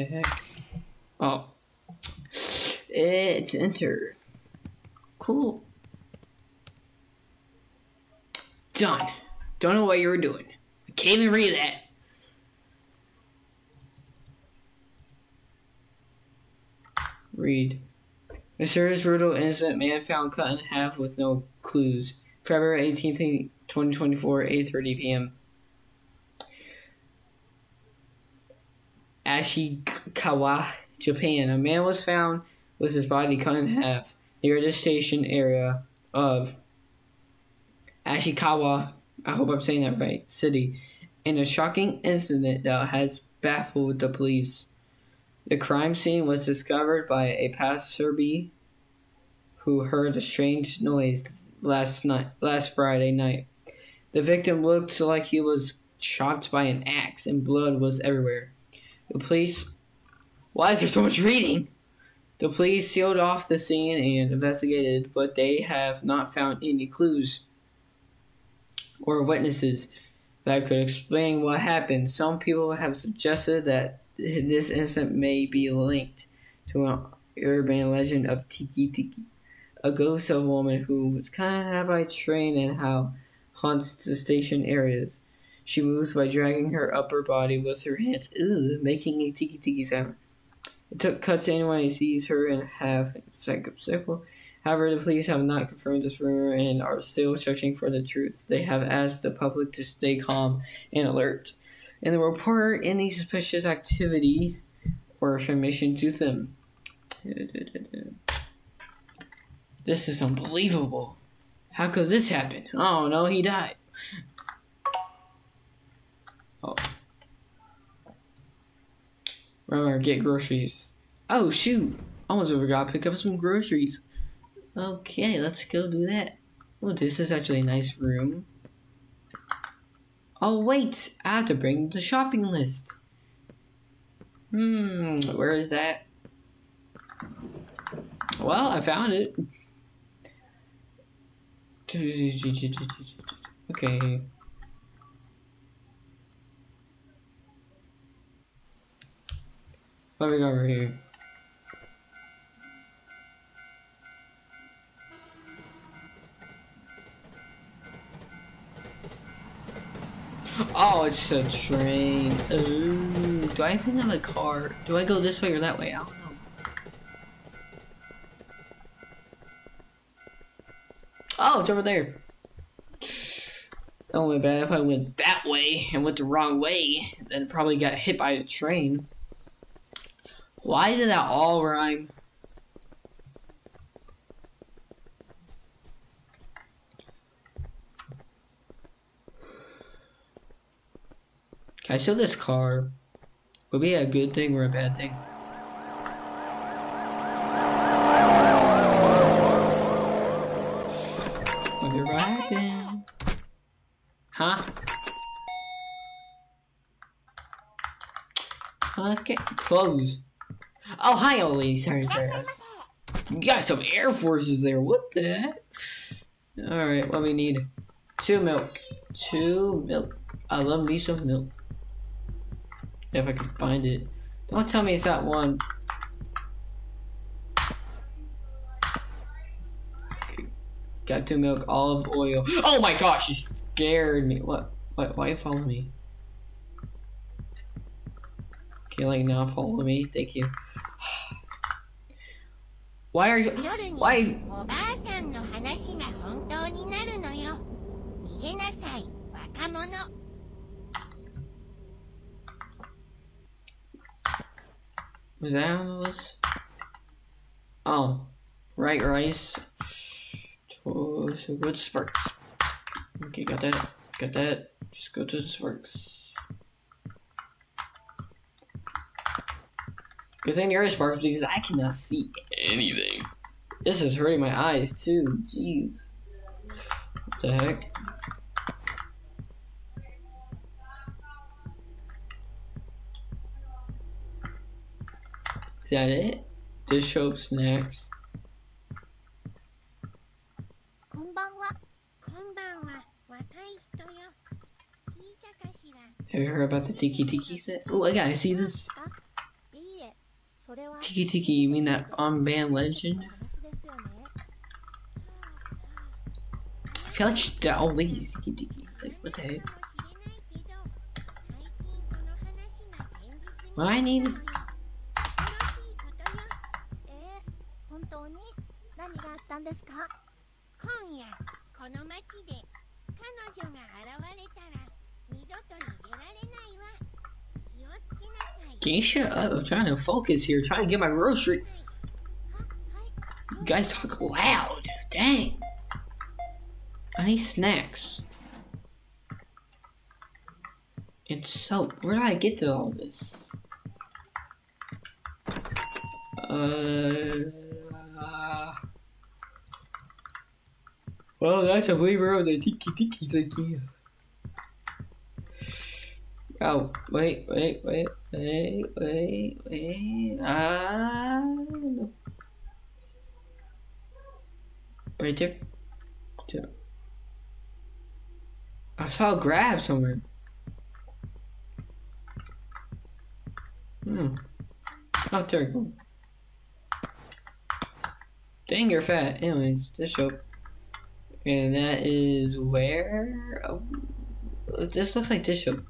the heck? Oh. It's enter. Cool. Done. Don't know what you were doing. I can't even read that. Read. Mysterious brutal innocent man found cut in half with no clues. February 18th, 2024, 8.30 p.m. Ashikawa, Japan. A man was found with his body cut in half near the station area of Ashikawa, I hope I'm saying that right, city, in a shocking incident that has baffled the police. The crime scene was discovered by a passerby who heard a strange noise last night, last Friday night. The victim looked like he was chopped by an axe and blood was everywhere. The police. Why is there so much reading? The police sealed off the scene and investigated, but they have not found any clues or witnesses that could explain what happened. Some people have suggested that this incident may be linked to an urban legend of Teke Teke, a ghost of a woman who was kind of by train and how haunts the station areas. She moves by dragging her upper body with her hands, ugh, making a teke teke sound. It took cuts anyone who sees her in half psycho. However, the police have not confirmed this rumor and are still searching for the truth. They have asked the public to stay calm and alert and report any suspicious activity or information to them. This is unbelievable. How could this happen? Oh no, he died. Oh. Remember, get groceries. Oh, shoot. Almost forgot to pick up some groceries. Okay, let's go do that. Oh, this is actually a nice room. Oh, wait. I have to bring the shopping list. Hmm, where is that? Well, I found it. Okay. What me go over here? Oh, it's a train. Ooh, do I even have a car? Do I go this way or that way? I don't know. Oh, it's over there. Only bad if I went that way and went the wrong way, then probably got hit by a train. Why did that all rhyme? Can I this car? Would be a good thing or a bad thing? Huh? Okay, close. Oh, hi, old lady. Sorry, sorry. You got some Air Forces there. What the heck? Alright, what we need? Two milk. Two milk. I love me some milk. If I can find it. Don't tell me it's that one. Okay. Got two milk, olive oil. Oh my gosh, she scared me. What? What? Why you follow me? feeling now. Follow me. Thank you. Why are you? Why? Was that on the list? Oh, right, rice. So good sparks. Okay, got that. Got that. Just go to the sparks. Good thing your eyes sparkles because I cannot see anything. This is hurting my eyes too. Jeez. What the heck? Is that it? This shows snacks. Have you heard about the Teke Teke set? Oh, I gotta see this. Teke Teke, you mean that on band legend? I feel like she's always old Teke Teke. Like, what the heck? Well, I need Can shut up? I'm trying to focus here, trying to get my grocery. You guys talk loud. Dang. I need snacks. And soap. Where did I get to all this? Uh, uh... Well, that's a believer of the teke teke teke. Oh, wait, wait, wait, wait, wait, wait. Ah. no. Right there. I saw a grab somewhere. Hmm. Oh, terrible. Dang, you're fat. Anyways, this show. And that is where? Oh, this looks like this show.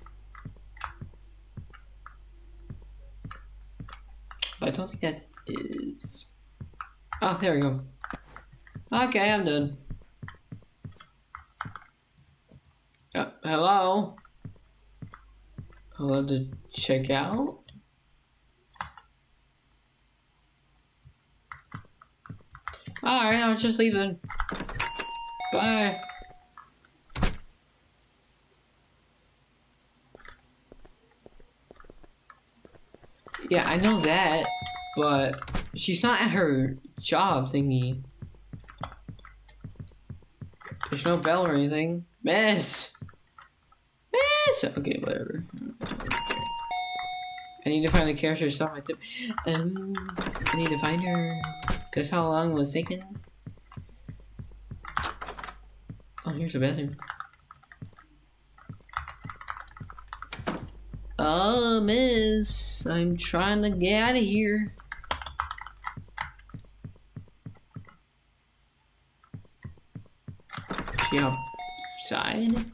But I don't think that is. Oh, there we go. Okay, I'm done. Uh, hello? Hello to check out? Alright, I was just leaving. Bye. Yeah, I know that, but she's not at her job thingy. There's no bell or anything. Miss! Miss! Okay, whatever. I need to find the character stuff my. Um, I need to find her. Cause how long it was taken? Oh, here's the bathroom. Oh, miss, I'm trying to get out of here. She Side.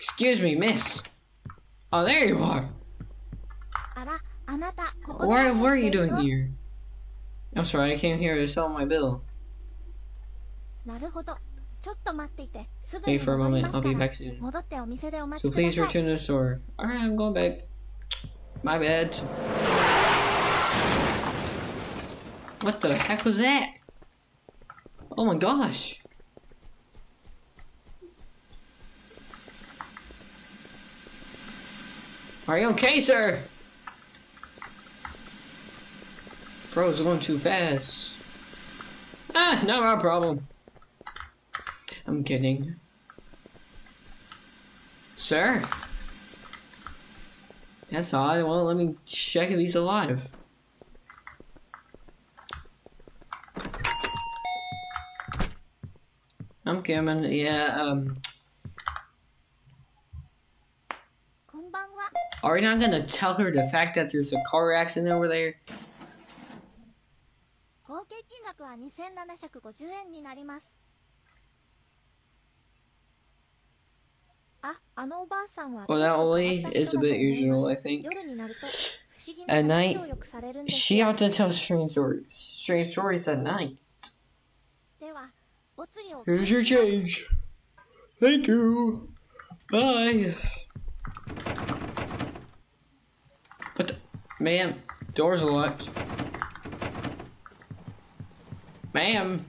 Excuse me, miss. Oh, there you are. What? what are you doing here? I'm sorry, I came here to settle my bill. Wait for a moment, I'll be back soon. So please return to the store. Alright, I'm going back. My bad. What the heck was that? Oh my gosh. Are you okay, sir? Bro's going too fast. Ah, not my problem. I'm kidding. Sir? That's odd. Well, let me check if he's alive. I'm coming. Yeah, um... Are we not gonna tell her the fact that there's a car accident over there? 2750円になりますああのおばあさんは Well, that old lady is a bit usual, I think. 夜になると不思議 At な night, 話をよくされるんです She よ ought to tell strange stories. Strange stories at night. ではお釣りを Here's your change. Thank you. Bye. What the? Ma'am, doors are locked. Ma'am.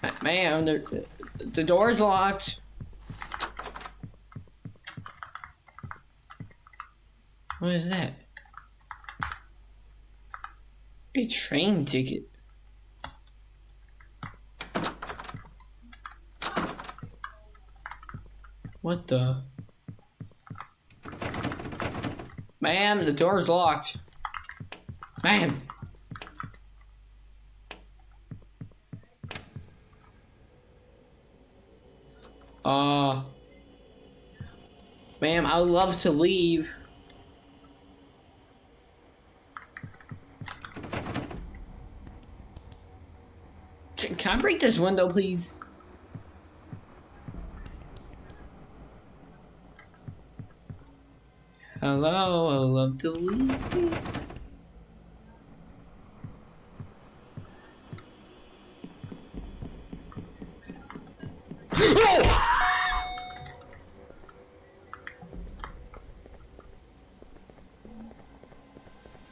Ma- Ma'am, the, the door's locked. What is that? A train ticket. What the? Ma'am, the door's locked. Ma'am. Uh, ma'am, I would love to leave. Can I break this window, please? Hello, I love to leave.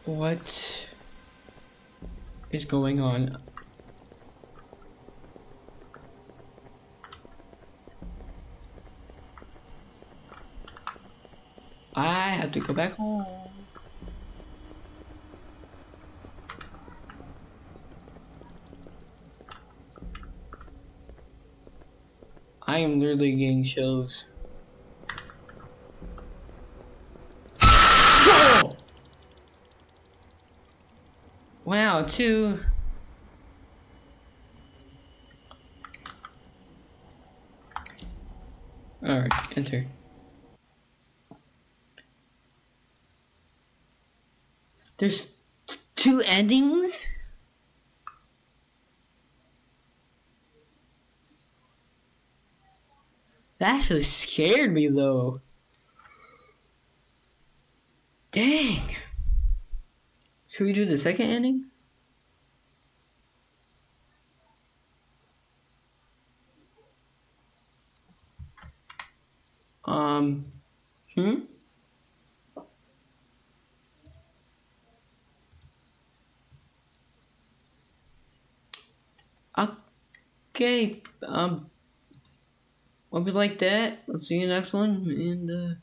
what is going on? I have to go back home. I am literally getting chills. Wow, two. Alright, enter. There's two endings? That actually scared me though. Dang. Should we do the second ending? Um, hmm? Okay, um, hope you like that. I'll see you next one, and, uh,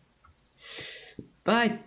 bye.